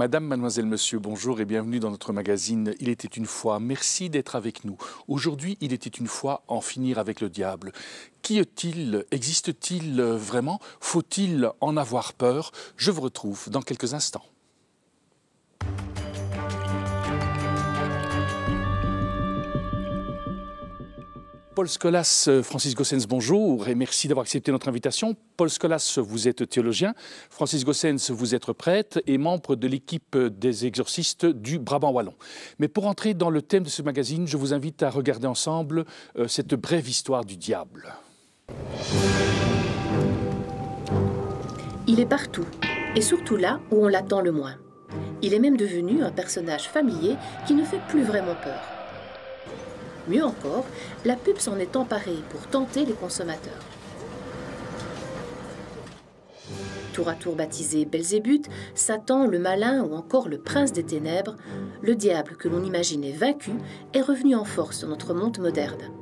Madame, mademoiselle, monsieur, bonjour et bienvenue dans notre magazine Il était une fois. Merci d'être avec nous. Aujourd'hui, il était une fois en finir avec le diable. Qui est-il? Existe-t-il vraiment? Faut-il en avoir peur? Je vous retrouve dans quelques instants. Paul Scolas, euh, Francis Gossens, bonjour et merci d'avoir accepté notre invitation. Paul Scolas, vous êtes théologien, Francis Gossens, vous êtes prêtre et membre de l'équipe des exorcistes du Brabant Wallon. Mais pour entrer dans le thème de ce magazine, je vous invite à regarder ensemble euh, cette brève histoire du diable. Il est partout, et surtout là où on l'attend le moins. Il est même devenu un personnage familier qui ne fait plus vraiment peur. Mieux encore, la pub s'en est emparée pour tenter les consommateurs. Tour à tour baptisé Belzébuth, Satan, le malin ou encore le prince des ténèbres, le diable que l'on imaginait vaincu est revenu en force dans notre monde moderne.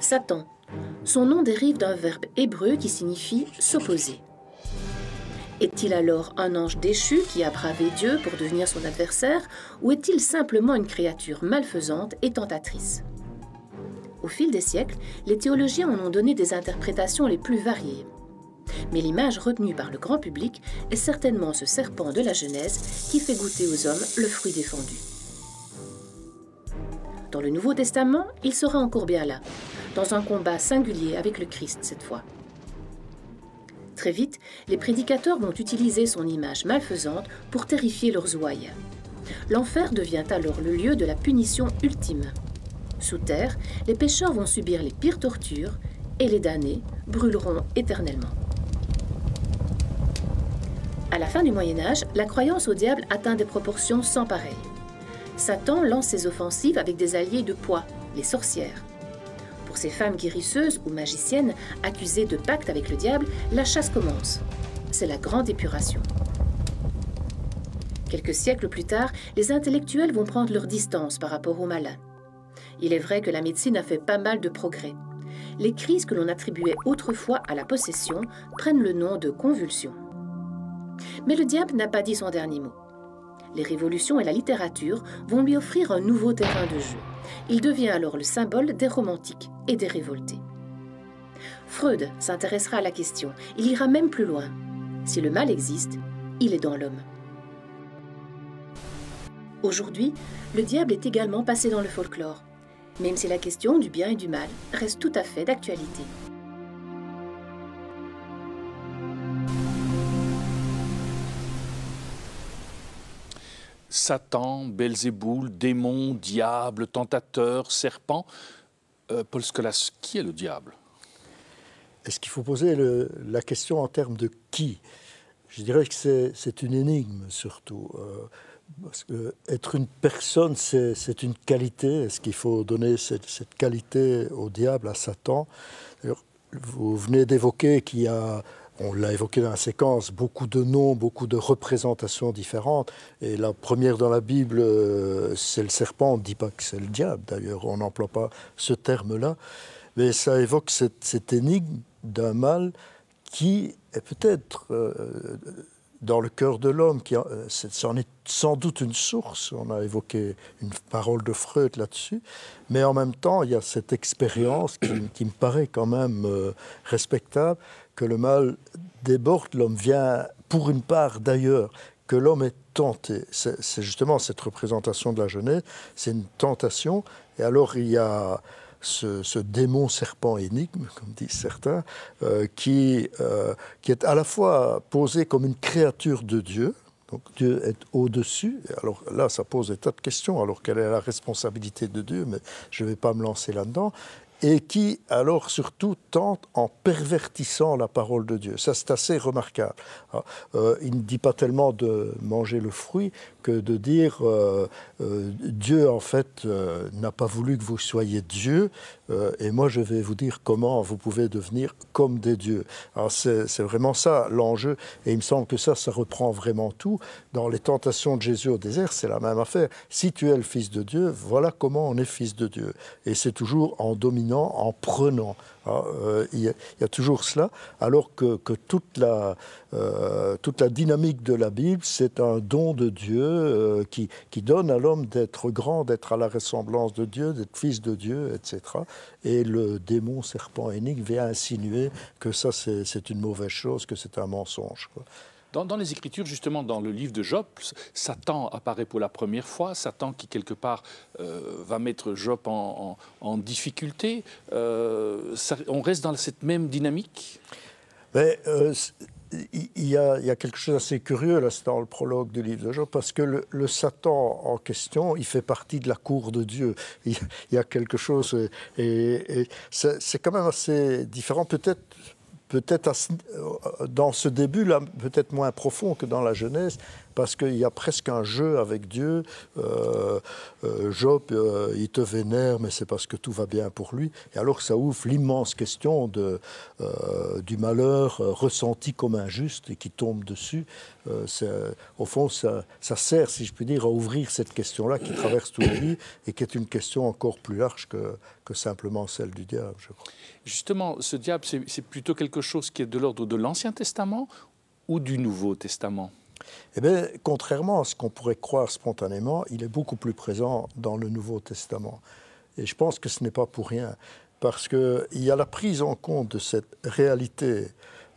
Satan, son nom dérive d'un verbe hébreu qui signifie s'opposer. Est-il alors un ange déchu qui a bravé Dieu pour devenir son adversaire ou est-il simplement une créature malfaisante et tentatrice? Au fil des siècles, les théologiens en ont donné des interprétations les plus variées. Mais l'image retenue par le grand public est certainement ce serpent de la Genèse qui fait goûter aux hommes le fruit défendu. Dans le Nouveau Testament, il sera encore bien là, dans un combat singulier avec le Christ cette fois. Très vite, les prédicateurs vont utiliser son image malfaisante pour terrifier leurs ouailles. L'enfer devient alors le lieu de la punition ultime. Sous terre, les pécheurs vont subir les pires tortures et les damnés brûleront éternellement. À la fin du Moyen Âge, la croyance au diable atteint des proportions sans pareilles. Satan lance ses offensives avec des alliés de poids, les sorcières. Pour ces femmes guérisseuses ou magiciennes accusées de pacte avec le diable, la chasse commence. C'est la grande épuration. Quelques siècles plus tard, les intellectuels vont prendre leur distance par rapport au malin. Il est vrai que la médecine a fait pas mal de progrès. Les crises que l'on attribuait autrefois à la possession prennent le nom de convulsions. Mais le diable n'a pas dit son dernier mot. Les révolutions et la littérature vont lui offrir un nouveau terrain de jeu. Il devient alors le symbole des romantiques et des révoltés. Freud s'intéressera à la question. Il ira même plus loin. Si le mal existe, il est dans l'homme. Aujourd'hui, le diable est également passé dans le folklore, même si la question du bien et du mal reste tout à fait d'actualité. Satan, Belzéboul, démon, diable, tentateur, serpent. Euh, Paul Scolas, qui est le diable? Est-ce qu'il faut poser la question en termes de qui? Je dirais que c'est une énigme surtout. Euh, parce être une personne, c'est une qualité. Est-ce qu'il faut donner cette, cette, qualité au diable, à Satan? Vous venez d'évoquer qu'il y a on l'a évoqué dans la séquence, beaucoup de noms, beaucoup de représentations différentes. Et la première dans la Bible, euh, c'est le serpent. On ne dit pas que c'est le diable, d'ailleurs, on n'emploie pas ce terme-là. Mais ça évoque cette, énigme d'un mal qui est peut-être euh, dans le cœur de l'homme, qui euh, c'en est sans doute une source. On a évoqué une parole de Freud là-dessus. Mais en même temps, il y a cette expérience qui, me paraît quand même respectable que le mal déborde, l'homme vient pour une part d'ailleurs, que l'homme est tenté. C'est justement cette représentation de la jeunesse, c'est une tentation. Et alors il y a ce, démon serpent énigme, comme disent certains, euh, qui, euh, qui est à la fois posé comme une créature de Dieu, donc Dieu est au-dessus. Alors là, ça pose des tas de questions. Alors quelle est la responsabilité de Dieu? Mais je ne vais pas me lancer là-dedans et qui alors surtout tente en pervertissant la parole de Dieu. Ça c'est assez remarquable. Ah, euh, il ne dit pas tellement de manger le fruit que de dire euh, euh, Dieu en fait n'a pas voulu que vous soyez Dieu et moi je vais vous dire comment vous pouvez devenir comme des dieux. c'est vraiment ça l'enjeu et il me semble que ça ça reprend vraiment tout. Dans les tentations de Jésus au désert c'est la même affaire. Si tu es le fils de Dieu, voilà comment on est fils de Dieu. Et c'est toujours en dominant en prenant. Ah, euh, il, y a, toujours cela, alors que, toute, la, euh, toute la dynamique de la Bible, c'est un don de Dieu euh, qui, qui, donne à l'homme d'être grand, d'être à la ressemblance de Dieu, d'être fils de Dieu, etc. Et le démon serpent énigme vient insinuer que ça, c'est une mauvaise chose, que c'est un mensonge. Dans, les Écritures, justement, dans le livre de Job, Satan apparaît pour la première fois, Satan qui, quelque part, euh, va mettre Job en, difficulté. Euh, on reste dans cette même dynamique? Mais, euh, il y, a, quelque chose d'assez curieux là, dans le prologue du livre de Job, parce que le, Satan en question, il fait partie de la cour de Dieu. Il, y a quelque chose, et c'est quand même assez différent. Peut-être peut-être euh, dans ce début-là, peut-être moins profond que dans la Genèse, parce qu'il y a presque un jeu avec Dieu. Euh, euh, Job, il te vénère, mais c'est parce que tout va bien pour lui. Et alors ça ouvre l'immense question du malheur ressenti comme injuste et qui tombe dessus. au fond, ça, sert, si je puis dire, à ouvrir cette question-là qui traverse tout le livre et qui est une question encore plus large que, que simplement celle du diable, je crois. Justement, ce diable, c'est plutôt quelque chose qui est de l'ordre de l'Ancien Testament ou du Nouveau Testament? Eh bien, contrairement à ce qu'on pourrait croire spontanément, il est beaucoup plus présent dans le Nouveau Testament. Et je pense que ce n'est pas pour rien, parce qu'il y a la prise en compte de cette réalité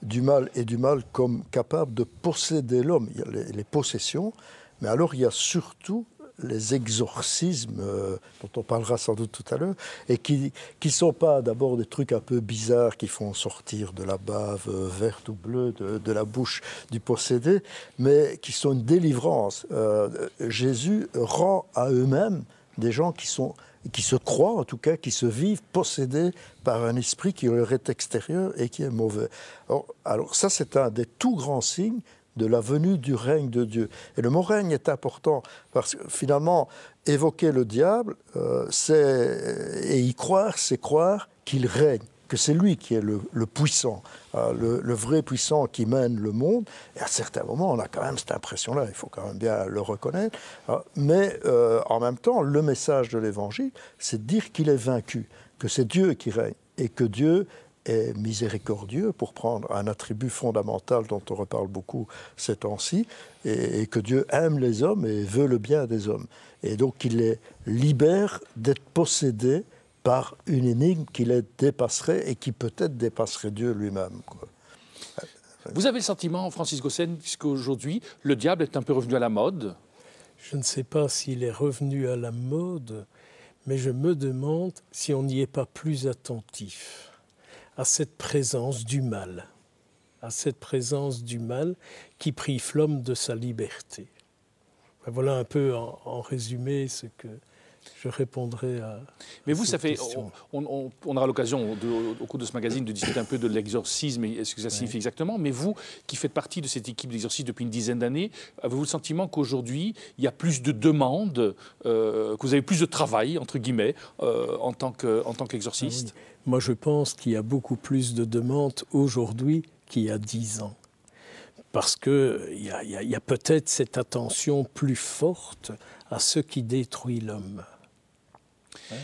du mal et du mal comme capable de posséder l'homme. Il y a les possessions, mais alors il y a surtout les exorcismes, euh, dont on parlera sans doute tout à l'heure, et qui ne sont pas d'abord des trucs un peu bizarres qui font sortir de la bave euh, verte ou bleue de, la bouche du possédé, mais qui sont une délivrance. Euh, Jésus rend à eux-mêmes des gens qui sont qui se croient en tout cas, qui se vivent possédés par un esprit qui leur est extérieur et qui est mauvais. Alors, alors ça, c'est un des tout grands signes de la venue du règne de Dieu. Et le mot règne est important parce que finalement, évoquer le diable, euh, et y croire, c'est croire qu'il règne, que c'est lui qui est le, puissant, euh, le, vrai puissant qui mène le monde. Et à certains moments, on a quand même cette impression-là, il faut quand même bien le reconnaître. Euh, mais en même temps, le message de l'Évangile, c'est de dire qu'il est vaincu, que c'est Dieu qui règne et que Dieu est miséricordieux, pour prendre un attribut fondamental dont on reparle beaucoup ces temps-ci, et, que Dieu aime les hommes et veut le bien des hommes. Et donc il les libère d'être possédés par une énigme qui les dépasserait et qui peut-être dépasserait Dieu lui-même. Vous avez le sentiment, Francis Gossen, qu'aujourd'hui, le diable est un peu revenu à la mode? Je ne sais pas s'il est revenu à la mode, mais je me demande si on n'y est pas plus attentif à cette présence du mal, à cette présence du mal qui prive l'homme de sa liberté. Voilà un peu en, résumé ce que je répondrai à. Mais vous, ça fait. On, aura l'occasion au cours de ce magazine de discuter un peu de l'exorcisme et ce que ça signifie exactement. Mais vous, qui faites partie de cette équipe d'exorcisme depuis une dizaine d'années, avez-vous le sentiment qu'aujourd'hui, il y a plus de demandes, euh, que vous avez plus de travail, entre guillemets, euh, en tant qu'exorciste? Ah moi, je pense qu'il y a beaucoup plus de demandes aujourd'hui qu'il y a dix ans. Parce qu'il y a, a peut-être cette attention plus forte à ce qui détruit l'homme.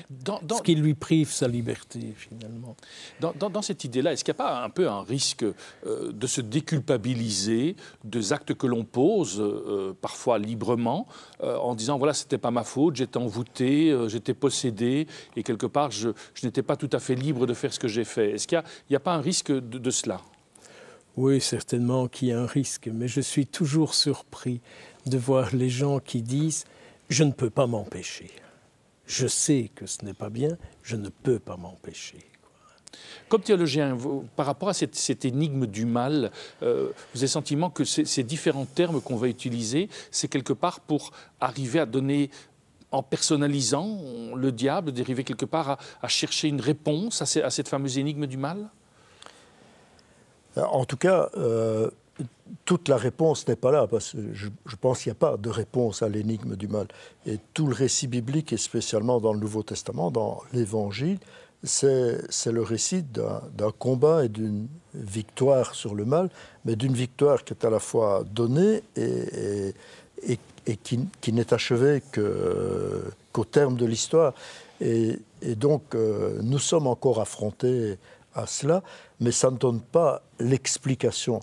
Dans, Ce qui lui prive sa liberté, finalement. Dans, cette idée-là, est-ce qu'il n'y a pas un peu un risque euh, de se déculpabiliser des actes que l'on pose, euh, parfois librement, euh, en disant voilà, c'était pas ma faute, j'étais envoûté, j'étais possédé, et quelque part, je, n'étais pas tout à fait libre de faire ce que j'ai fait. Est-ce qu'il n'y a, pas un risque de, de cela? Oui, certainement qu'il y a un risque, mais je suis toujours surpris de voir les gens qui disent je ne peux pas m'empêcher je sais que ce n'est pas bien, je ne peux pas m'empêcher. Comme théologien, par rapport à cette, énigme du mal, euh, vous avez le sentiment que ces, différents termes qu'on va utiliser, c'est quelque part pour arriver à donner, en personnalisant le diable, d'arriver quelque part à, chercher une réponse à, cette fameuse énigme du mal? En tout cas, euh, toute la réponse n'est pas là, parce que je, pense qu'il n'y a pas de réponse à l'énigme du mal. Et tout le récit biblique, et spécialement dans le Nouveau Testament, dans l'Évangile, c'est le récit d'un combat et d'une victoire sur le mal, mais d'une victoire qui est à la fois donnée et, qui n'est achevée qu'au terme de l'histoire. Et, donc, euh, nous sommes encore affrontés à cela, mais ça ne donne pas l'explication.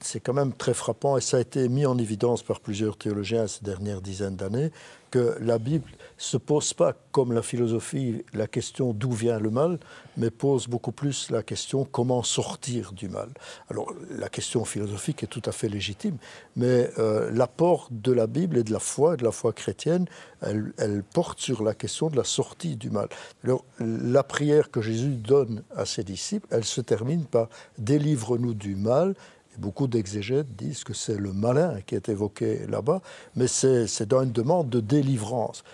C'est quand même très frappant, et ça a été mis en évidence par plusieurs théologiens ces dernières dizaines d'années, que la Bible se pose pas comme la philosophie la question d'où vient le mal, mais pose beaucoup plus la question comment sortir du mal. Alors la question philosophique est tout à fait légitime, mais euh, l'apport de la Bible et de la foi, de la foi chrétienne, elle, elle, porte sur la question de la sortie du mal. Alors la prière que Jésus donne à ses disciples, elle se termine par délivre-nous du mal beaucoup d'exégètes disent que c'est le malin qui est évoqué là-bas, mais c'est dans une demande de délivrance.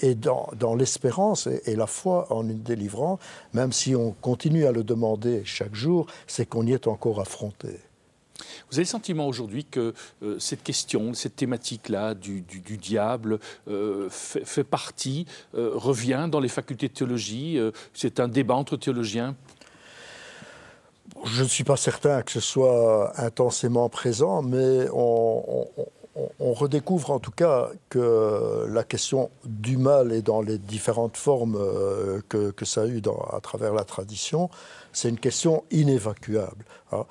Et dans, l'espérance et, la foi en une délivrance, même si on continue à le demander chaque jour, c'est qu'on y est encore affronté. Vous avez le sentiment aujourd'hui que euh, cette question, cette thématique-là du, diable euh, fait, partie, euh, revient dans les facultés de théologie C'est un débat entre théologiens je ne suis pas certain que ce soit intensément présent, mais on, redécouvre en tout cas que la question du mal et dans les différentes formes euh, que, ça a eu à travers la tradition, c'est une question inévacuable. Hein.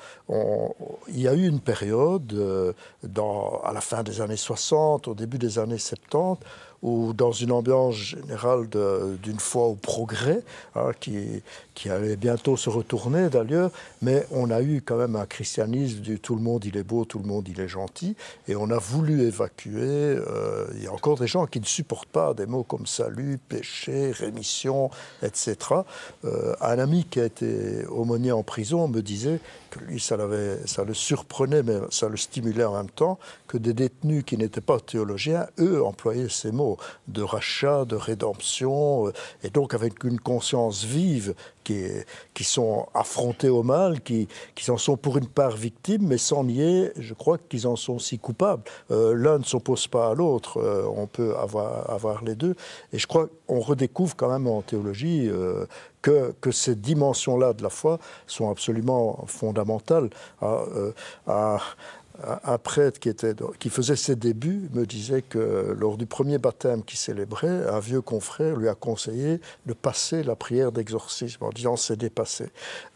il y a eu une période, euh, à la fin des années 60, au début des années 70, ou dans une ambiance générale d'une foi au progrès, hein, qui, qui allait bientôt se retourner d'ailleurs, mais on a eu quand même un christianisme du tout le monde il est beau, tout le monde il est gentil, et on a voulu évacuer. Euh, il y a encore des gens qui ne supportent pas des mots comme salut, péché, rémission, etc. Euh, un ami qui a été aumônier en prison me disait que lui, ça, ça le surprenait, mais ça le stimulait en même temps, que des détenus qui n'étaient pas théologiens, eux, employaient ces mots de rachat, de rédemption, euh, et donc avec une conscience vive qui, sont affrontés au mal, qui, qui en sont pour une part victimes, mais sans nier, je crois qu'ils en sont aussi coupables. Euh, l'un ne s'oppose pas à l'autre, euh, on peut avoir, les deux. Et je crois qu'on redécouvre quand même en théologie que, que, ces dimensions-là de la foi sont absolument fondamentales à, un prêtre qui, faisait ses débuts me disait que lors du premier baptême qu'il célébrait, un vieux confrère lui a conseillé de passer la prière d'exorcisme en disant c'est dépassé.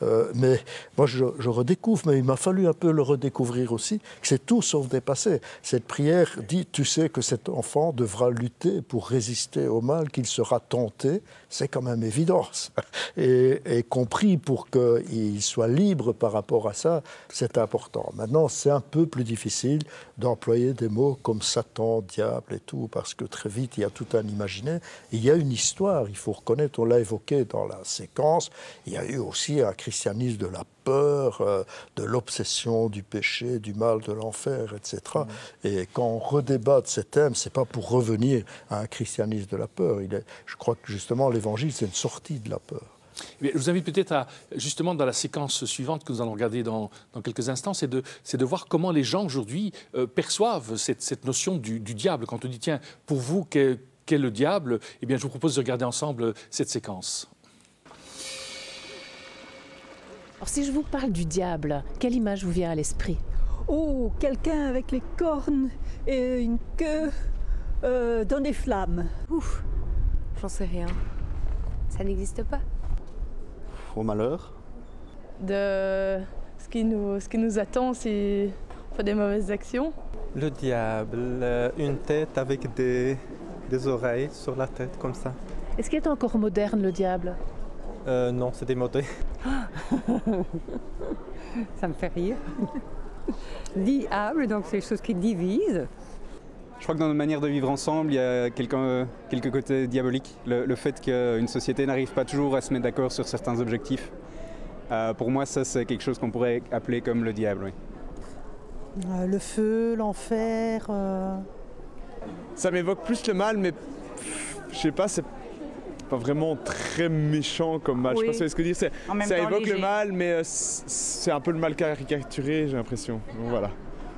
Euh, mais moi je, redécouvre, mais il m'a fallu un peu le redécouvrir aussi, que c'est tout sauf dépassé. Cette prière dit tu sais que cet enfant devra lutter pour résister au mal, qu'il sera tenté, c'est quand même évidence. Et, et compris pour qu'il soit libre par rapport à ça, c'est important. Maintenant, c'est un peu plus difficile d'employer des mots comme Satan, diable et tout, parce que très vite, il y a tout un imaginaire. Il y a une histoire, il faut reconnaître, on l'a évoqué dans la séquence, il y a eu aussi un christianisme de la peur, euh, de l'obsession du péché, du mal, de l'enfer, etc. Mmh. Et quand on redébat de ces thèmes, c'est pas pour revenir à un christianisme de la peur. Il est, je crois que justement l'évangile, c'est une sortie de la peur. Je vous invite peut-être à, justement, dans la séquence suivante que nous allons regarder dans, quelques instants, c'est de, de, voir comment les gens aujourd'hui euh, perçoivent cette, cette notion du, diable. Quand on dit, tiens, pour vous, qu'est le diable Eh bien, je vous propose de regarder ensemble cette séquence. Alors, si je vous parle du diable, quelle image vous vient à l'esprit? Oh, quelqu'un avec les cornes et une queue euh, dans des flammes. Ouf, j'en sais rien. Ça n'existe pas au malheur De ce qui nous, ce qui nous attend si on fait des mauvaises actions. Le diable, euh, une tête avec des, des oreilles sur la tête comme ça. Est-ce qu'il est encore moderne le diable euh, Non, c'est démodé. ça me fait rire. Diable, donc c'est des choses qui divisent. Je crois que dans nos manières de vivre ensemble, il y a quelques, quelques côtés diaboliques. Le, fait qu'une société n'arrive pas toujours à se mettre d'accord sur certains objectifs. Euh, pour moi, ça, c'est quelque chose qu'on pourrait appeler comme le diable. Oui. Euh, le feu, l'enfer. Euh. Ça m'évoque plus le mal, mais je sais pas, c'est pas vraiment très méchant comme mal. Je sais pas ce que dire. Ça évoque le mal, mais c'est un peu le mal caricaturé, j'ai l'impression. Donc voilà.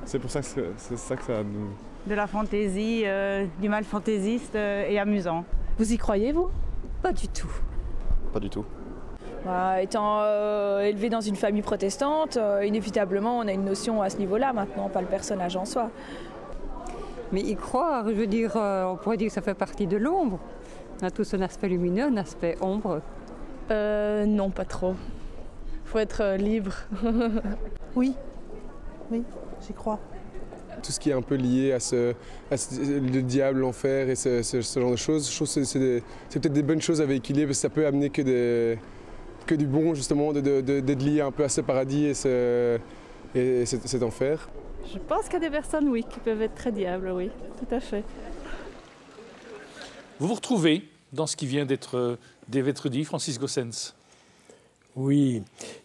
C'est pour ça que c'est ça que ça nous de la fantaisie, euh, du mal fantaisiste euh, et amusant. Vous y croyez, vous? Pas du tout. Pas du tout. Bah, étant euh, élevé dans une famille protestante, inévitablement, on a une notion à ce niveau-là maintenant, pas le personnage en soi. Mais y croire, je veux dire, on pourrait dire que ça fait partie de l'ombre. a tout son aspect lumineux, un aspect ombre. Euh, non, pas trop. Faut être euh, libre. oui, oui, j'y crois. Tout ce qui est un peu lié à, ce, le diable, l'enfer et ce, genre de choses, je trouve que c'est peut-être des bonnes choses à véhiculer parce que ça peut amener que, des, que du bon justement, d'être lié un peu à ce paradis et, ce, et cet, enfer. Je pense qu'il y a des personnes, oui, qui peuvent être très diables, oui, tout à fait. Vous vous retrouvez dans ce qui vient d'être dit, Francis Gossens Oui,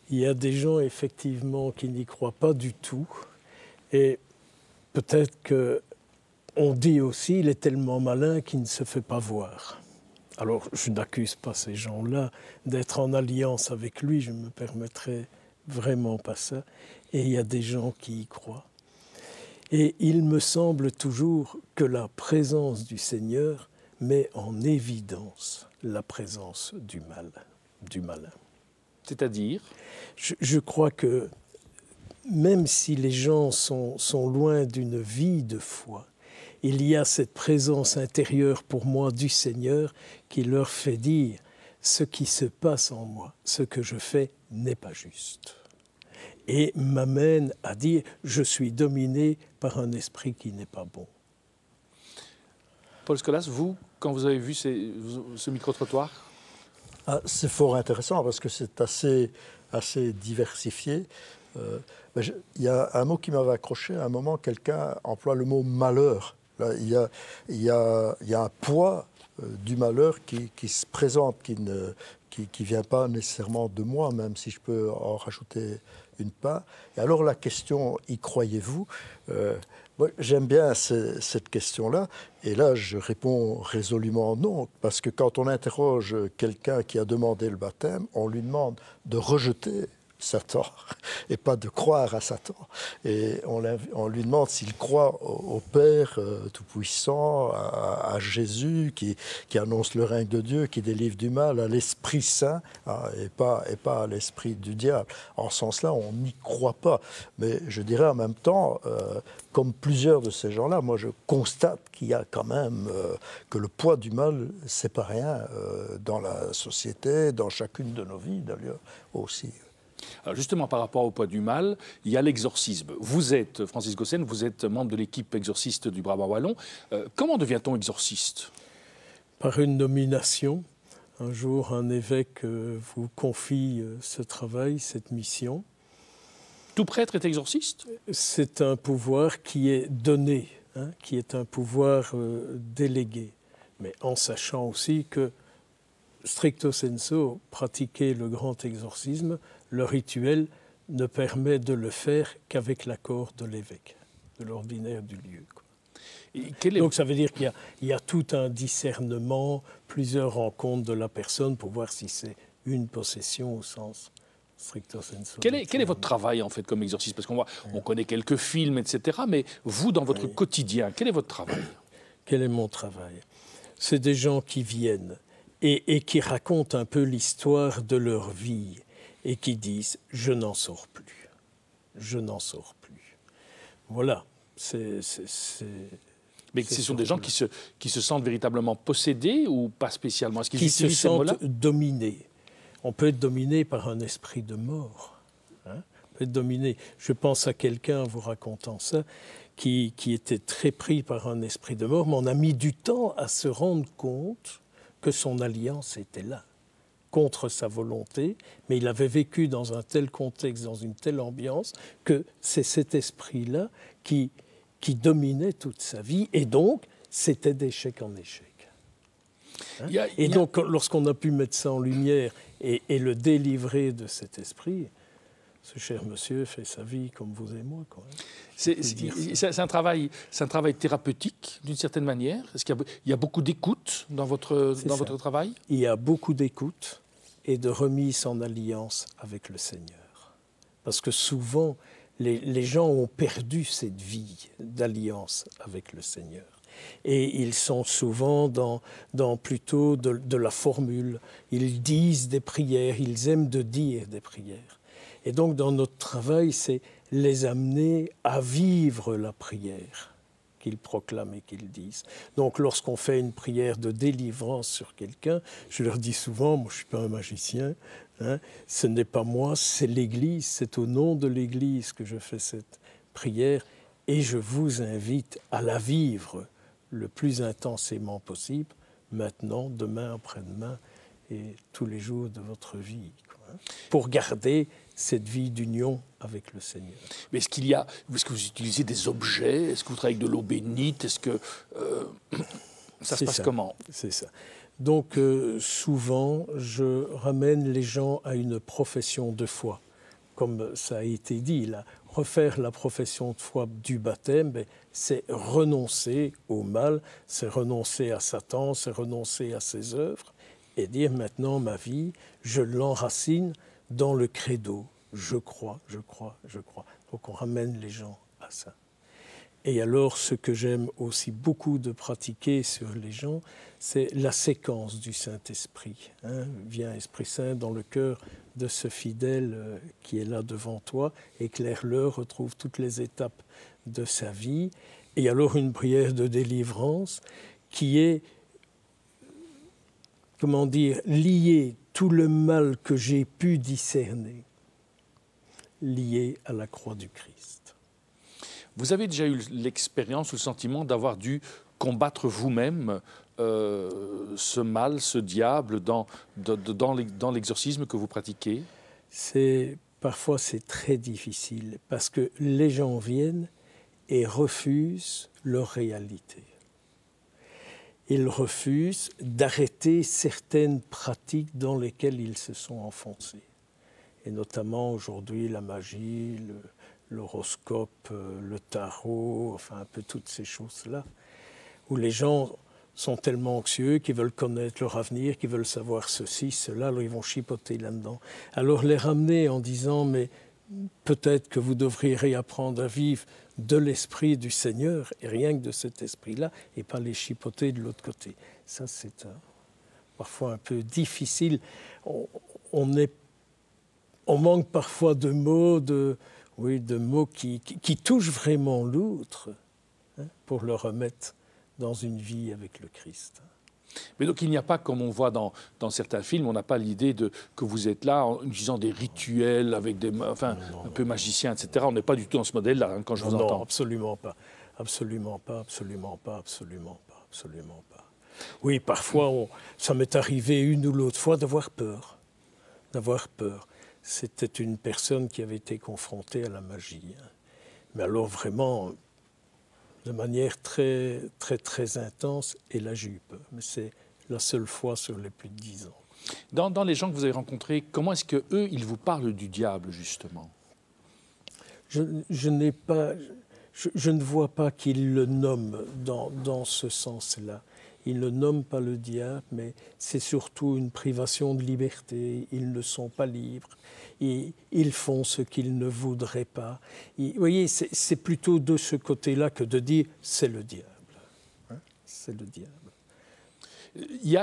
il y a des gens effectivement qui n'y croient pas du tout. Et peut-être que on dit aussi il est tellement malin qu'il ne se fait pas voir. Alors je n'accuse pas ces gens-là d'être en alliance avec lui, je ne me permettrai vraiment pas ça. Et il y a des gens qui y croient. Et il me semble toujours que la présence du Seigneur met en évidence la présence du mal, du malin. C'est-à-dire? Je, je, crois que même si les gens sont, sont loin d'une vie de foi, il y a cette présence intérieure pour moi du Seigneur qui leur fait dire ce qui se passe en moi, ce que je fais n'est pas juste. Et m'amène à dire je suis dominé par un esprit qui n'est pas bon. Paul Scolas, vous, quand vous avez vu ces, ce micro-trottoir? Ah, C'est fort intéressant parce que c'est assez, assez diversifié. Euh, il y a un mot qui m'avait accroché. À un moment, quelqu'un emploie le mot malheur. Il, y a, un poids euh, du malheur qui, se présente, qui ne qui vient pas nécessairement de moi, même si je peux en rajouter une part. Et alors la question, y croyez-vous euh, J'aime bien cette question-là, et là je réponds résolument non, parce que quand on interroge quelqu'un qui a demandé le baptême, on lui demande de rejeter Satan et pas de croire à Satan. Et on, lui demande s'il croit au, Père euh, Tout-Puissant, à, Jésus qui, annonce le règne de Dieu, qui délivre du mal, à l'Esprit Saint hein, et, pas, et pas à l'Esprit du diable. En ce sens-là, on n'y croit pas. Mais je dirais en même temps, euh, comme plusieurs de ces gens-là, moi je constate qu'il y a quand même euh, que le poids du mal, c'est pas rien dans la société, dans chacune de nos vies d'ailleurs aussi. Alors justement, par rapport au poids du mal, il y a l'exorcisme. Vous êtes, Francis Gossen, vous êtes membre de l'équipe exorciste du Brabant Wallon. Euh, comment devient-on exorciste? Par une nomination. Un jour, un évêque euh, vous confie euh, ce travail, cette mission. Tout prêtre est exorciste? C'est un pouvoir qui est donné, hein, qui est un pouvoir délégué, mais en sachant aussi que stricto sensu, pratiquer le grand exorcisme, le rituel ne permet de le faire qu'avec l'accord de l'évêque, de l'ordinaire du lieu. Donc ça veut dire qu'il y, y, a tout un discernement, plusieurs rencontres de la personne pour voir si c'est une possession au sens stricto sensu. Quel est, quel est, votre travail en fait comme exorciste? Parce qu'on on connaît quelques films, etc. Mais vous, dans votre quotidien, quel est votre travail? Quel est mon travail? C'est des gens qui viennent et, et qui racontent un peu l'histoire de leur vie et qui disent je n'en sors plus, je n'en sors plus. Voilà, c'est. Mais ce sont des gens qui se, qui se sentent véritablement possédés ou pas spécialement? Qui se sentent dominés. On peut être dominé par un esprit de mort. Hein on peut être dominé. Je pense à quelqu'un, vous racontant ça, qui, qui était très pris par un esprit de mort, mais on a mis du temps à se rendre compte que son alliance était là contre sa volonté, mais il avait vécu dans un tel contexte, dans une telle ambiance, que c'est cet esprit-là qui, qui dominait toute sa vie, et donc c'était d'échec en échec. Hein et donc, lorsqu'on a pu mettre ça en lumière et, et, le délivrer de cet esprit, ce cher monsieur fait sa vie comme vous et moi. C'est un, travail, un travail thérapeutique, d'une certaine manière Est-ce qu'il y, a beaucoup d'écoute dans, votre, dans votre travail? Il y a beaucoup d'écoute et de remise en alliance avec le Seigneur. Parce que souvent, les, les gens ont perdu cette vie d'alliance avec le Seigneur. Et ils sont souvent dans, dans plutôt de, de la formule. Ils disent des prières, ils aiment de dire des prières et donc dans notre travail, c'est les amener à vivre la prière qu'ils proclament et qu'ils disent. Donc lorsqu'on fait une prière de délivrance sur quelqu'un, je leur dis souvent, moi je ne suis pas un magicien, hein, ce n'est pas moi, c'est l'Église, c'est au nom de l'Église que je fais cette prière et je vous invite à la vivre le plus intensément possible, maintenant, demain, après-demain et tous les jours de votre vie, hein, pour garder cette vie d'union avec le Seigneur. Mais est-ce qu'il y a, est-ce que vous utilisez des objets? Est-ce que vous travaillez avec de l'eau bénite Est-ce que euh, ça se passe comment? C'est ça. Donc euh, souvent, je ramène les gens à une profession de foi, comme ça a été dit là. Refaire la profession de foi du baptême, ben, c'est renoncer au mal, c'est renoncer à Satan, c'est renoncer à ses œuvres, et dire maintenant ma vie, je l'enracine dans le credo. Je crois, je crois, je crois. Donc on ramène les gens à ça. Et alors, ce que j'aime aussi beaucoup de pratiquer sur les gens, c'est la séquence du Saint-Esprit. Hein. Viens, Esprit Saint, dans le cœur de ce fidèle euh, qui est là devant toi, éclaire-le, retrouve toutes les étapes de sa vie. Et alors, une prière de délivrance qui est, comment dire, liée tout le mal que j'ai pu discerner lié à la croix du Christ. Vous avez déjà eu l'expérience ou le sentiment d'avoir dû combattre vous-même euh, ce mal, ce diable dans, dans l'exorcisme que vous pratiquez? C'est Parfois c'est très difficile parce que les gens viennent et refusent leur réalité ils refusent d'arrêter certaines pratiques dans lesquelles ils se sont enfoncés. Et notamment aujourd'hui la magie, l'horoscope, euh, le, tarot, enfin un peu toutes ces choses-là, où les gens sont tellement anxieux qu'ils veulent connaître leur avenir, qu'ils veulent savoir ceci, cela, alors ils vont chipoter là-dedans. Alors les ramener en disant mais peut-être que vous devriez réapprendre à vivre de l'esprit du Seigneur, et rien que de cet esprit-là, et pas les chipoter de l'autre côté. Ça, c'est parfois un peu difficile. On, manque parfois de mots, oui, de mots qui, qui, touchent vraiment l'autre hein, pour le remettre dans une vie avec le Christ. Mais donc il n'y a pas, comme on voit dans, dans certains films, on n'a pas l'idée de que vous êtes là en utilisant des rituels avec des, enfin, un peu magiciens, etc. On n'est pas du tout dans ce modèle-là hein, quand je vous entends. Non, absolument pas, absolument pas, absolument pas, absolument pas, absolument pas. Oui, parfois, ça m'est arrivé une ou l'autre fois d'avoir peur, d'avoir peur. C'était une personne qui avait été confrontée à la magie, hein. mais alors vraiment de manière très, très, très intense, et là j'ai eu peur. Mais c'est la seule fois sur les plus de dix ans. Dans, dans les gens que vous avez rencontrés, comment est-ce que eux, ils vous parlent du diable, justement? Je, je n'ai pas... Je, je, ne vois pas qu'ils le nomment dans, dans ce sens-là. Ils ne nomment pas le diable, mais c'est surtout une privation de liberté. Ils ne sont pas libres ils font ce qu'ils ne voudraient pas. vous voyez, c'est plutôt de ce côté-là que de dire c'est le diable. C'est le diable.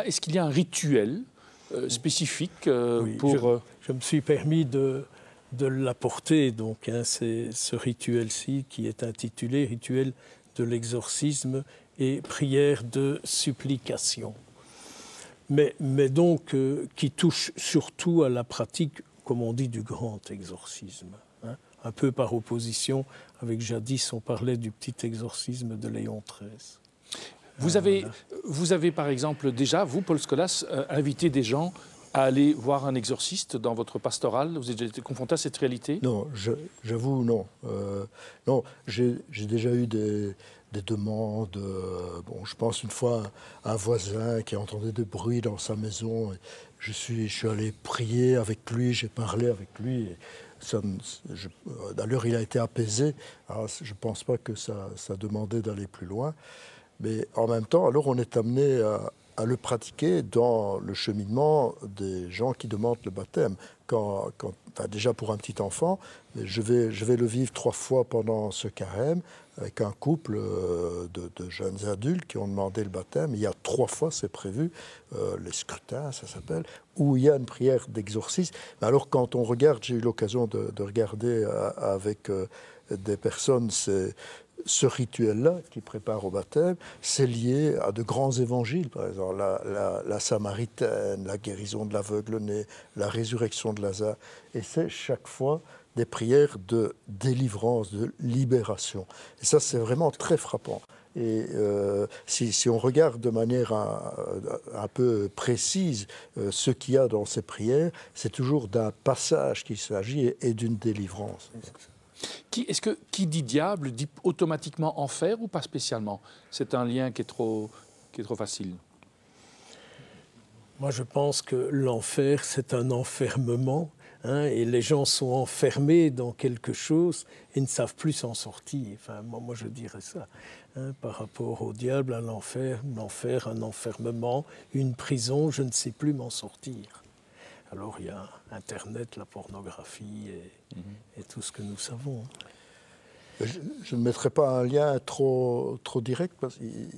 Est-ce qu'il y a un rituel euh, spécifique euh, pour... Je, euh, je, me suis permis de, de l'apporter, donc hein, c'est ce rituel-ci qui est intitulé Rituel de l'exorcisme et prière de supplication. Mais, mais donc qui touche surtout à la pratique comme on dit, du grand exorcisme. Hein. un peu par opposition avec jadis, on parlait du petit exorcisme de Léon XIII. Vous, avez, vous avez par exemple déjà, vous, Paul Scolas, euh, invité des gens à aller voir un exorciste dans votre pastoral? Vous avez été confronté à cette réalité? Non, j'avoue, non. Euh, non, j'ai déjà eu des, des demandes. Euh, bon, je pense une fois à un voisin qui entendait des bruits dans sa maison. Je, suis, je suis allé prier avec lui, j'ai parlé avec lui. D'ailleurs, il a été apaisé. je ne pense pas que ça, ça demandait d'aller plus loin. Mais en même temps, alors on est amené à, à le pratiquer dans le cheminement des gens qui demandent le baptême. Quand, déjà pour un petit enfant, je vais, je vais le vivre trois fois pendant ce carême avec un couple euh, de, jeunes adultes qui ont demandé le baptême. Il y a trois fois, c'est prévu, euh, les scrutins, ça s'appelle, où il y a une prière d'exorcisme. Alors quand on regarde, j'ai eu l'occasion de, regarder euh, avec des personnes, c'est ce rituel-là qui prépare au baptême, c'est lié à de grands évangiles, par exemple la, la Samaritaine, la guérison de l'aveugle-né, la résurrection de Lazare. Et c'est chaque fois des prières de délivrance, de libération. Et ça, c'est vraiment très frappant. Et euh, si, on regarde de manière un, peu précise euh, ce qu'il y a dans ces prières, c'est toujours d'un passage qu'il s'agit et, d'une délivrance. Est-ce que qui dit diable dit automatiquement enfer ou pas spécialement? C'est un lien qui est trop, qui est trop facile. Moi, je pense que l'enfer, c'est un enfermement Hein, et les gens sont enfermés dans quelque chose et ne savent plus s'en sortir. Enfin, moi, je dirais ça. Hein, par rapport au diable, à l'enfer, l'enfer, un enfermement, une prison, je ne sais plus m'en sortir. Alors il y a Internet, la pornographie et, mhm. tout ce que nous savons. Je, ne mettrai pas un lien trop, trop direct, parce qu'il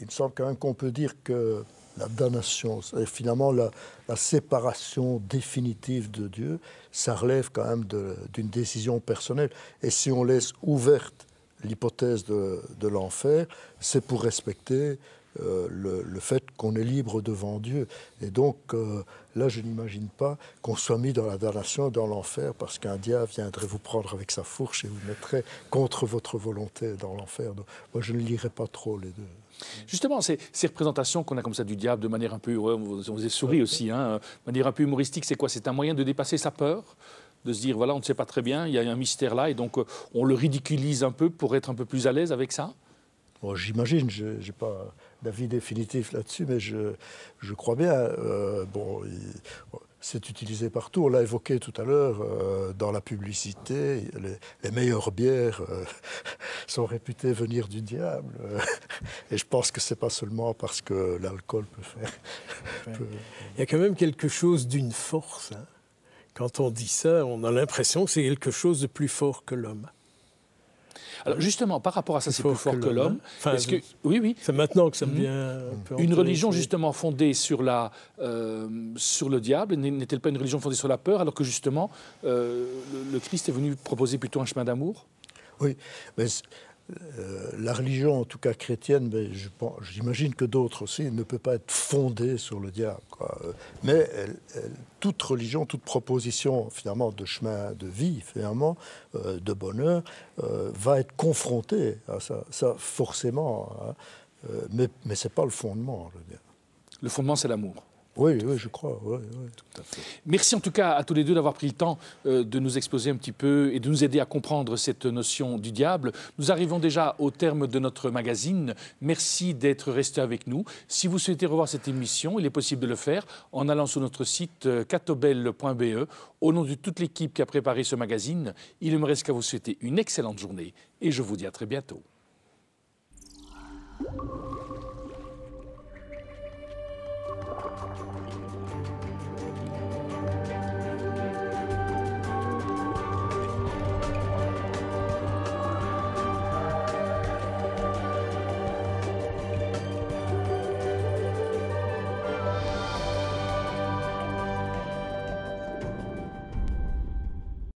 il me semble quand même qu'on peut dire que la damnation, finalement la, séparation définitive de Dieu, ça relève quand même d'une décision personnelle. Et si on laisse ouverte l'hypothèse de, l'enfer, c'est pour respecter euh, le, fait qu'on est libre devant Dieu. Et donc euh, là, je n'imagine pas qu'on soit mis dans la damnation, dans l'enfer, parce qu'un diable viendrait vous prendre avec sa fourche et vous mettrait contre votre volonté dans l'enfer. Moi, je ne lirai pas trop les deux. Justement, ces, représentations qu'on a comme ça du diable de manière un peu, on aussi, hein, de manière un peu humoristique, c'est quoi? C'est un moyen de dépasser sa peur de se dire, voilà, on ne sait pas très bien, il y a un mystère là, et donc euh, on le ridiculise un peu pour être un peu plus à l'aise avec ça? J'imagine, je n'ai pas d'avis définitif là-dessus, mais je, je, crois bien. Euh, bon, c'est utilisé partout. On l'a évoqué tout à l'heure euh, dans la publicité. Les, meilleures bières euh, sont réputées venir du diable. et je pense que c'est pas seulement parce que l'alcool peut faire. Il y a quand même quelque chose d'une force. Hein. Quand on dit ça, on a l'impression que c'est quelque chose de plus fort que l'homme. Alors justement, par rapport à ça, c'est plus fort que l'homme. Enfin, que, oui, oui. C'est maintenant que ça me vient. Une religion justement fondée sur, la, euh, sur le diable n'est-elle pas une religion fondée sur la peur, alors que justement euh, le, Christ est venu proposer plutôt un chemin d'amour? Oui, mais euh, la religion, en tout cas chrétienne, mais j'imagine que d'autres aussi, ne peut pas être fondée sur le diable. Mais toute religion, toute proposition finalement de chemin de vie, finalement, euh, de bonheur, euh, va être confrontée à ça, forcément. Hein. mais ce n'est pas le fondement. Le fondement, c'est l'amour. Oui, oui, je crois. Merci en tout cas à tous les deux d'avoir pris le temps euh, de nous exposer un petit peu et de nous aider à comprendre cette notion du diable. Nous arrivons déjà au terme de notre magazine. Merci d'être resté avec nous. Si vous souhaitez revoir cette émission, il est possible de le faire en allant sur notre site euh, catobel.be. Au nom de toute l'équipe qui a préparé ce magazine, il ne me reste qu'à vous souhaiter une excellente journée et je vous dis à très bientôt.